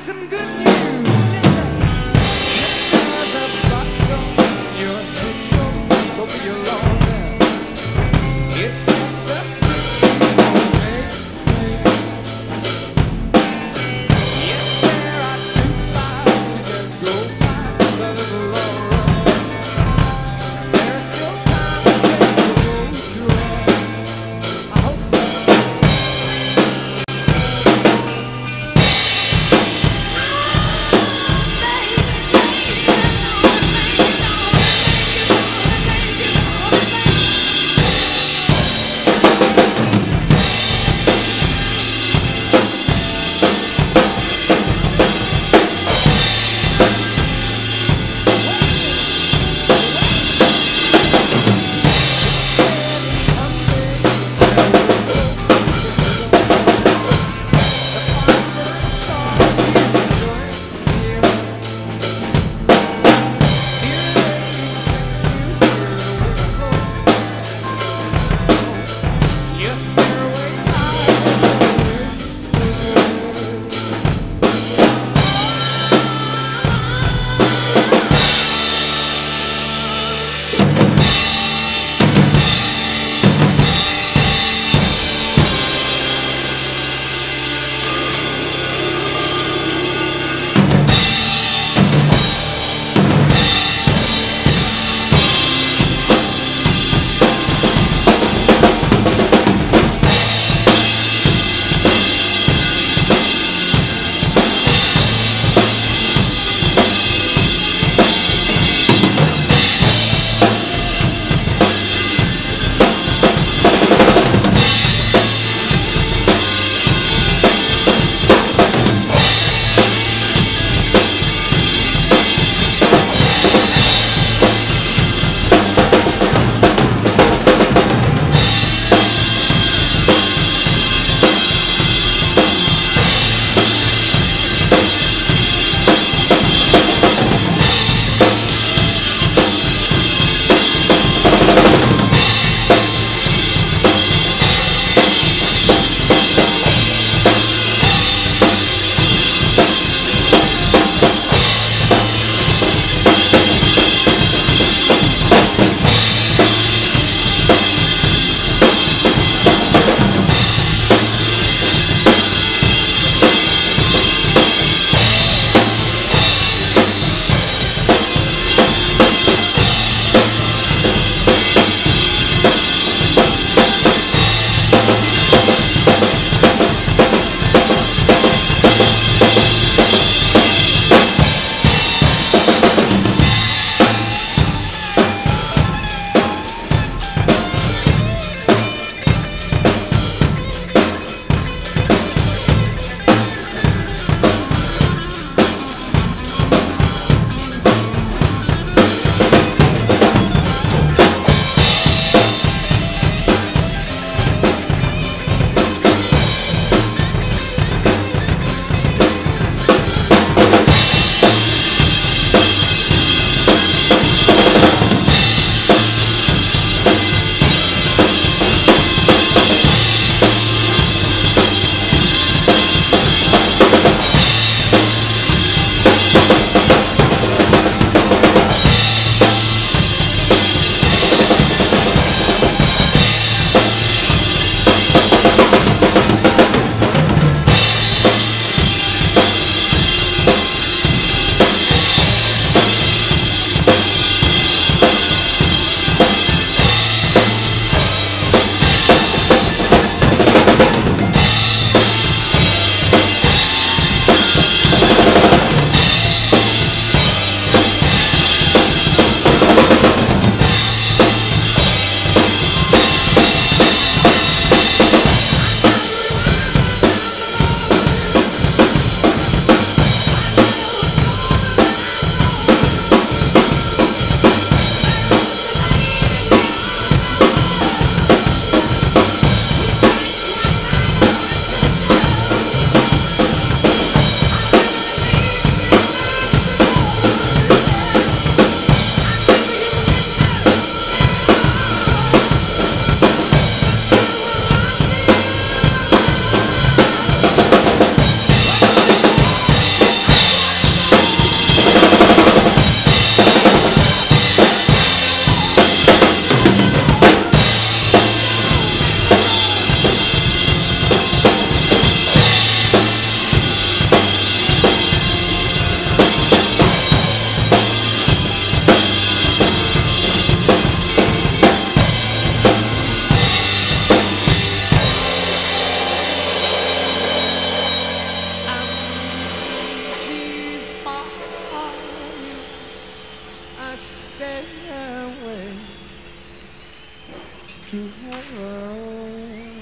some good news. stay away to heaven.